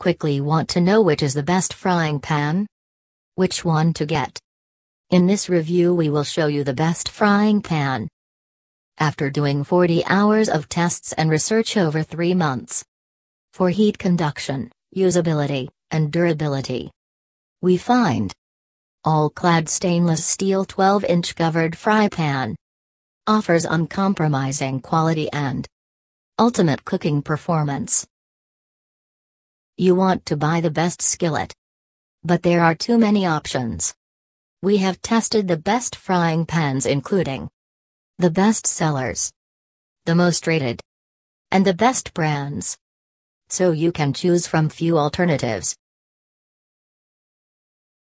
Quickly want to know which is the best frying pan? Which one to get? In this review we will show you the best frying pan. After doing 40 hours of tests and research over 3 months. For heat conduction, usability, and durability. We find all-clad stainless steel 12-inch covered fry pan. Offers uncompromising quality and ultimate cooking performance. You want to buy the best skillet. But there are too many options. We have tested the best frying pans including the best sellers, the most rated, and the best brands. So you can choose from few alternatives.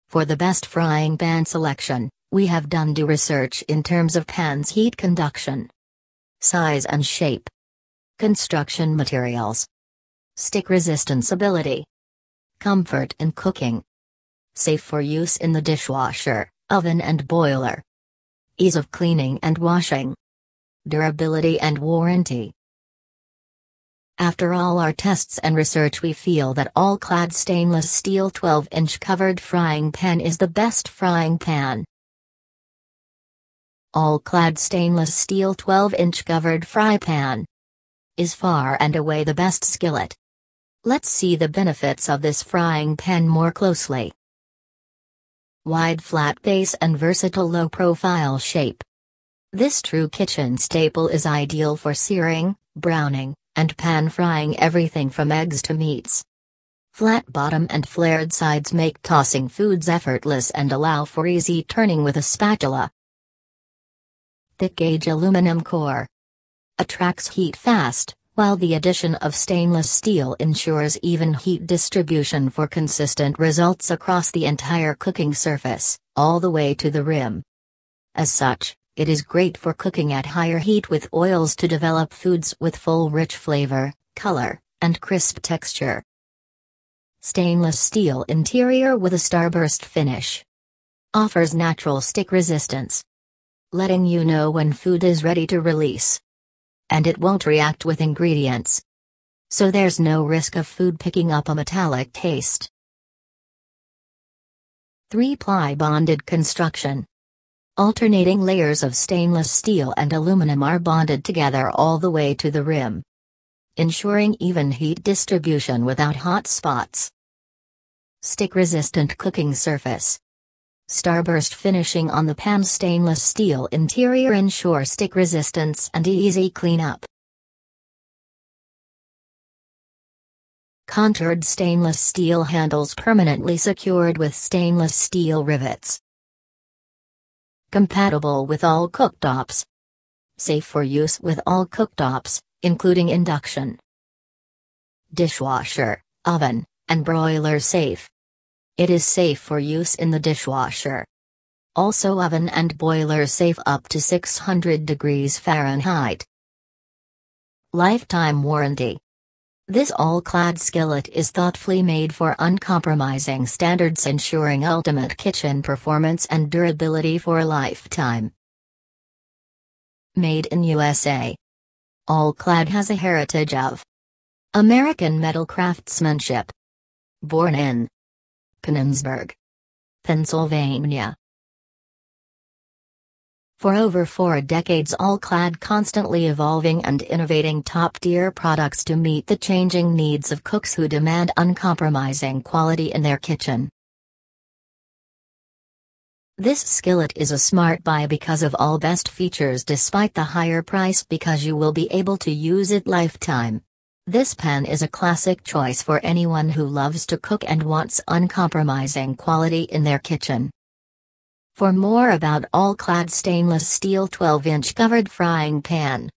For the best frying pan selection, we have done due research in terms of pan's heat conduction, size and shape, construction materials, stick resistance ability, comfort in cooking, safe for use in the dishwasher, oven and boiler, ease of cleaning and washing, durability and warranty. After all our tests and research we feel that all-clad stainless steel 12-inch covered frying pan is the best frying pan. All-clad stainless steel 12-inch covered fry pan is far and away the best skillet. Let's see the benefits of this frying pan more closely. Wide flat base and versatile low profile shape. This true kitchen staple is ideal for searing, browning, and pan frying everything from eggs to meats. Flat bottom and flared sides make tossing foods effortless and allow for easy turning with a spatula. Thick gauge aluminum core attracts heat fast, while the addition of stainless steel ensures even heat distribution for consistent results across the entire cooking surface, all the way to the rim. As such, it is great for cooking at higher heat with oils to develop foods with full rich flavor, color, and crisp texture. Stainless steel interior with a starburst finish. Offers natural stick resistance. Letting you know when food is ready to release and it won't react with ingredients. So there's no risk of food picking up a metallic taste. 3-ply bonded construction. Alternating layers of stainless steel and aluminum are bonded together all the way to the rim. Ensuring even heat distribution without hot spots. Stick-resistant cooking surface. Starburst finishing on the pan stainless steel interior ensure stick resistance and easy cleanup. Contoured stainless steel handles permanently secured with stainless steel rivets. Compatible with all cooktops. Safe for use with all cooktops, including induction, dishwasher, oven, and broiler safe. It is safe for use in the dishwasher. Also oven and boiler safe up to 600 degrees Fahrenheit. Lifetime warranty. This all-clad skillet is thoughtfully made for uncompromising standards ensuring ultimate kitchen performance and durability for a lifetime. Made in USA. All-clad has a heritage of American metal craftsmanship. Born in Canonsburg, Pennsylvania. For over four decades All-Clad constantly evolving and innovating top-tier products to meet the changing needs of cooks who demand uncompromising quality in their kitchen. This skillet is a smart buy because of all best features despite the higher price because you will be able to use it lifetime. This pan is a classic choice for anyone who loves to cook and wants uncompromising quality in their kitchen. For more about all-clad stainless steel 12-inch covered frying pan,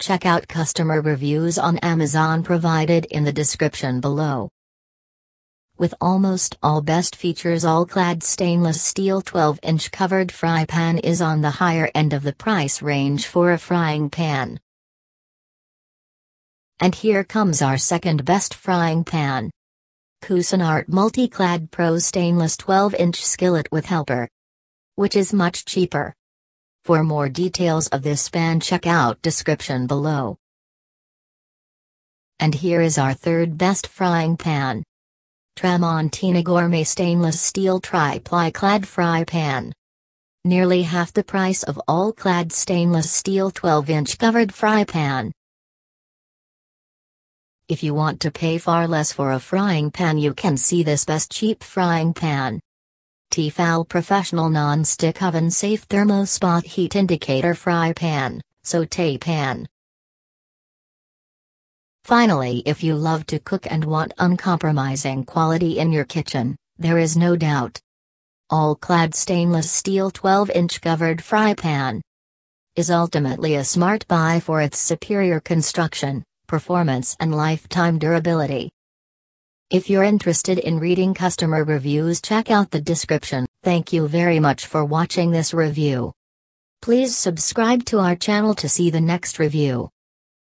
check out customer reviews on Amazon provided in the description below. With almost all best features all-clad stainless steel 12-inch covered fry pan is on the higher end of the price range for a frying pan. And here comes our second best frying pan. Cuisinart Multi-Clad Pro Stainless 12-inch skillet with helper. Which is much cheaper. For more details of this pan check out description below. And here is our third best frying pan. Tramontina Gourmet Stainless Steel Tri-Ply Clad Fry Pan. Nearly half the price of all clad stainless steel 12-inch covered fry pan. If you want to pay far less for a frying pan you can see this best cheap frying pan. Tefal Professional Non-Stick Oven Safe Thermospot Heat Indicator Fry Pan, Saute Pan. Finally if you love to cook and want uncompromising quality in your kitchen, there is no doubt. All-clad stainless steel 12-inch covered fry pan is ultimately a smart buy for its superior construction, performance and lifetime durability. If you're interested in reading customer reviews check out the description. Thank you very much for watching this review. Please subscribe to our channel to see the next review.